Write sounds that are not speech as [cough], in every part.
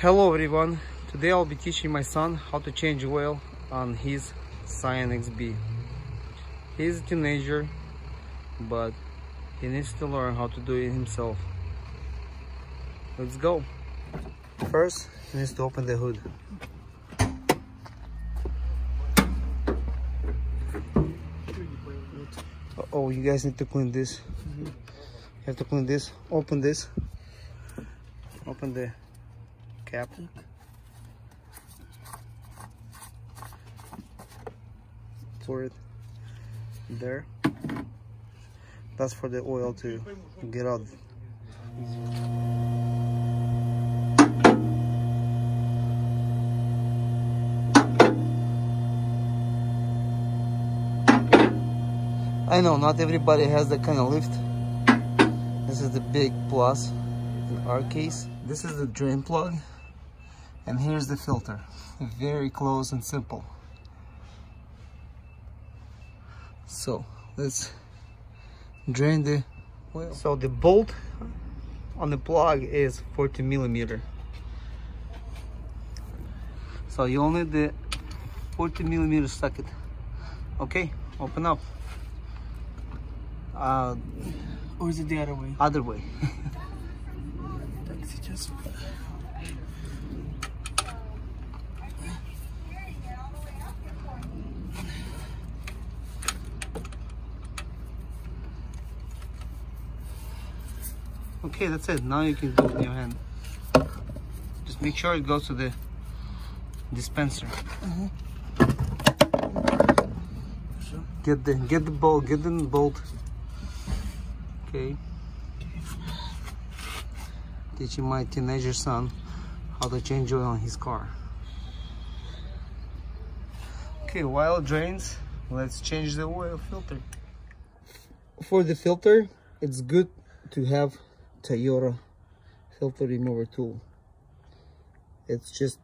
Hello everyone, today I'll be teaching my son how to change oil on his Scion XB. He's a teenager, but he needs to learn how to do it himself. Let's go. First, he needs to open the hood. Uh oh, you guys need to clean this. You have to clean this. Open this. Open the cap. Pour it there. That's for the oil to get out. I know not everybody has that kind of lift. This is the big plus in our case. This is the drain plug and here's the filter. Very close and simple. So let's drain the oil. So the bolt on the plug is 40 millimeter. So you only need the 40 millimeter socket. Okay, open up. Uh, Or is it the other way? other way. [laughs] Okay, that's it. Now you can do it in your hand. Just make sure it goes to the dispenser. Mm-hmm. Get the get the bolt, get the bolt. Okay. Teaching my teenager son how to change oil on his car. Okay, while it drains, let's change the oil filter. For the filter, it's good to have Toyota filter remover tool. It's just,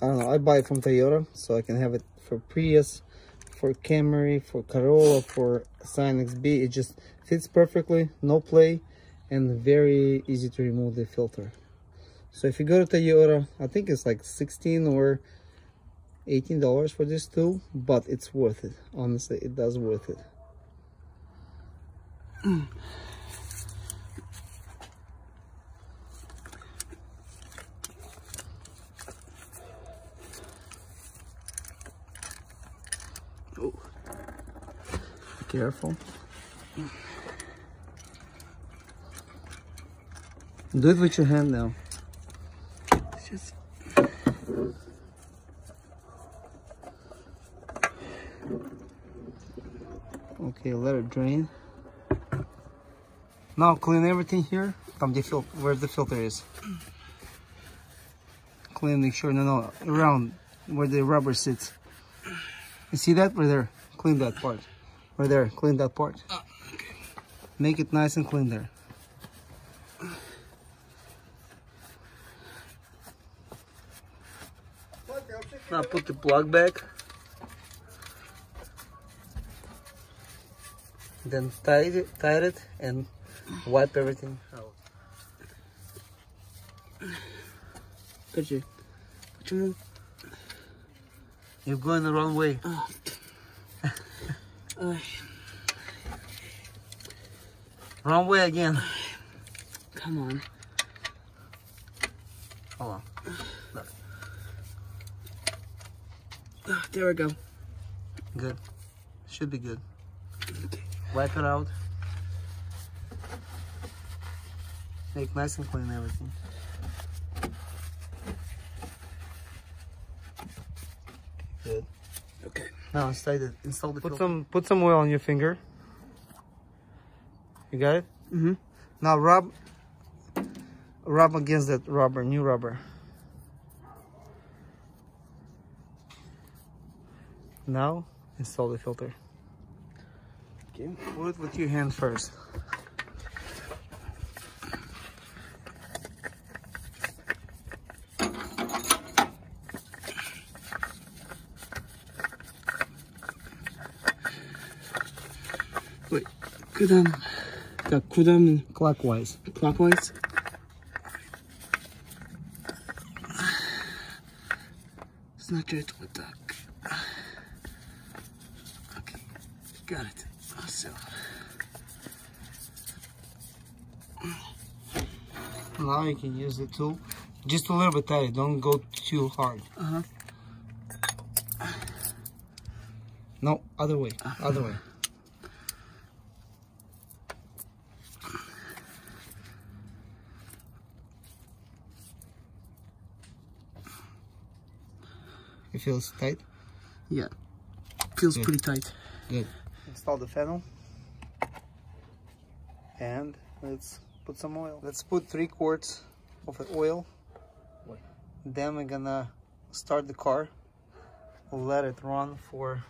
I don't know, I buy it from Toyota so I can have it for Prius, for Camry, for Corolla, for Scion XB. It just fits perfectly, no play, and very easy to remove the filter. So if you go to Toyota, I think it's like 16 or $18 for this tool, but it's worth it. Honestly, it does worth it. [clears throat] careful. Do it with your hand now. It's just... Okay, let it drain. Now clean everything here the filter, where the filter is. Clean, make sure, no, no, around where the rubber sits. You see that? Right there. Clean that part. Right there. Clean that part. Oh, Make it nice and clean there. Now put the plug back. Then tie it, tie it and wipe everything out. Put your... Put your move. You're going the wrong way. Oh, Uh, Wrong way again. come on. Hold on. Ah, there we go. Good. Should be good. Okay. Wipe it out. Make nice and clean everything. Good. Okay. Now install the install the put some put some oil on your finger. You got it? Mm-hmm. Now rub rub against that rubber, new rubber. Now install the filter. Okay. Put it with your hand first. Wait. Kudam. The Kudam. Clockwise. Clockwise. Значит, вот так. Okay, got it. Also. Now you can use the tool just a little bit tighter. Don't go too hard. Uh -huh. No, other way, other way. It feels tight? Yeah. Feels Good. pretty tight. Good. Install the funnel. And let's put some oil. Let's put three quarts of the oil. Then we're gonna start the car. Let it run for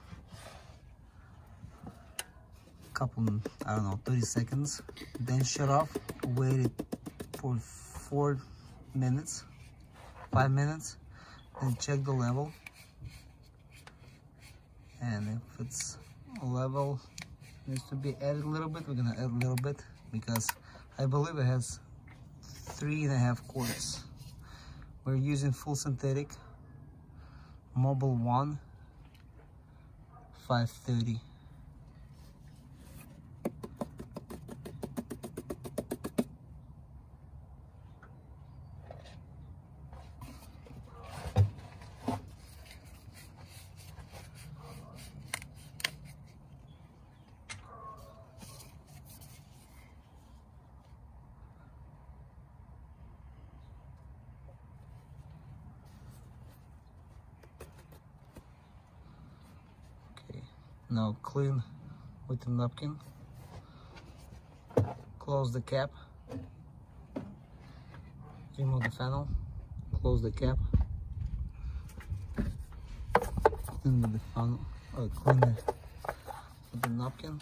a couple, I don't know, 30 seconds. Then shut off. Wait it for four minutes, five minutes. Then check the level and if it's level needs to be added a little bit we're gonna add a little bit because I believe it has three and a half quarts. We're using full synthetic Mobil 1 530 Okay, now clean with the napkin. Close the cap. Remove the funnel. Close the cap. Clean with the funnel. Uh, clean with the napkin.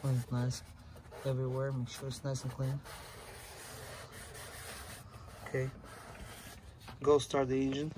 Clean it nice everywhere. Make sure it's nice and clean. Okay. Go start the engine.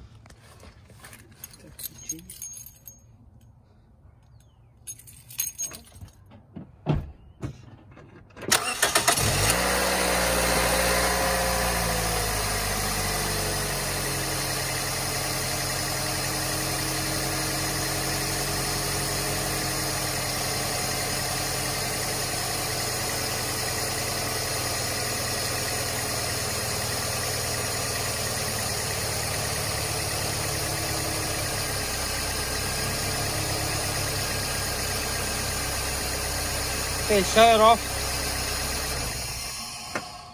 Okay, shut it off.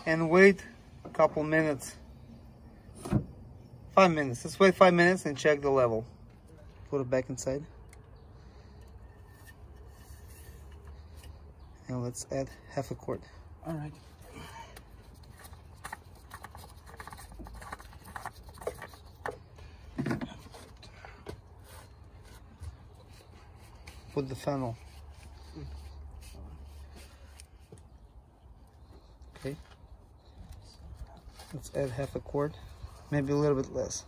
And wait a couple minutes. Five minutes. Let's wait five minutes and check the level. Put it back inside. And let's add half a quart. All right. Put the funnel. Okay. Let's add half a quart, maybe a little bit less.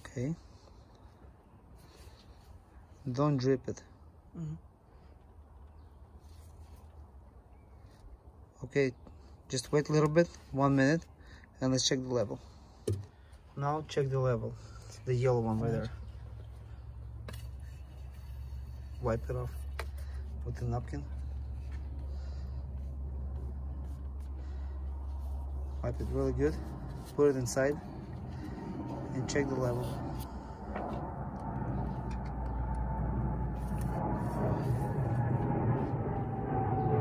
Okay. Don't drip it. Mhm. Okay, just wait a little bit, one minute, and let's check the level. Now check the level, the yellow one right there. Wipe it off with the napkin. Wipe it really good, put it inside, and check the level.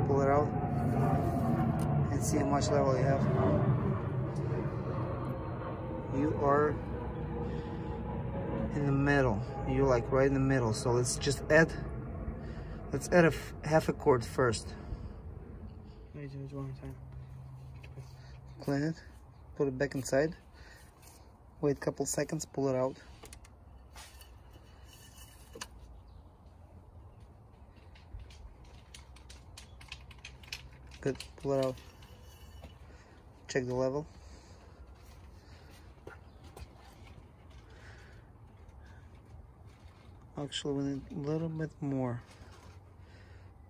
Pull it out and see how much level you have. You are in the middle. You're like right in the middle. So let's just add, let's add a f- half a quart first. Let me do it one more time. Clean it, put it back inside. Wait a couple seconds, pull it out. Good, pull it out. Check the level. Actually, we need a little bit more.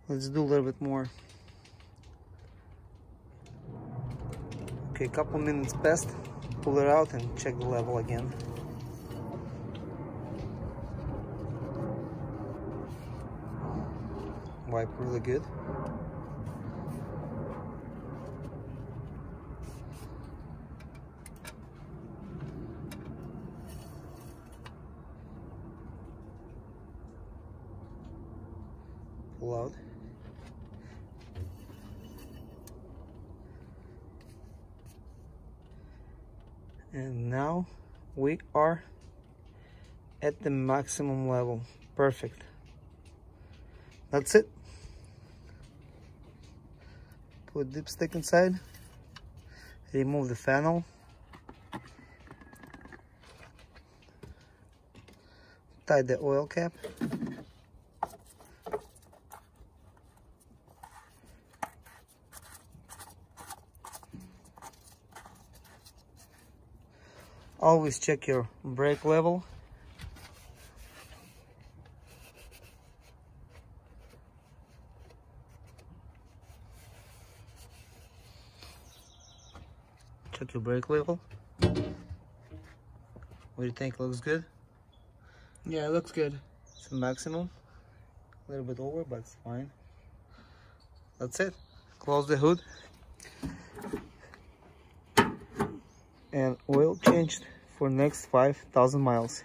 Let's do a little bit more. Okay, couple minutes passed. Pull it out and check the level again. Wipe really good. Pull out. And now we are at the maximum level. Perfect. That's it. Put dipstick inside. Remove the funnel tie the oil cap always check your brake level. Check your brake level. What do you think? Looks good? Yeah, it looks good. it's maximum? A little bit over but it's fine. That's it. Close the hood. And oil changed for next 5,000 miles.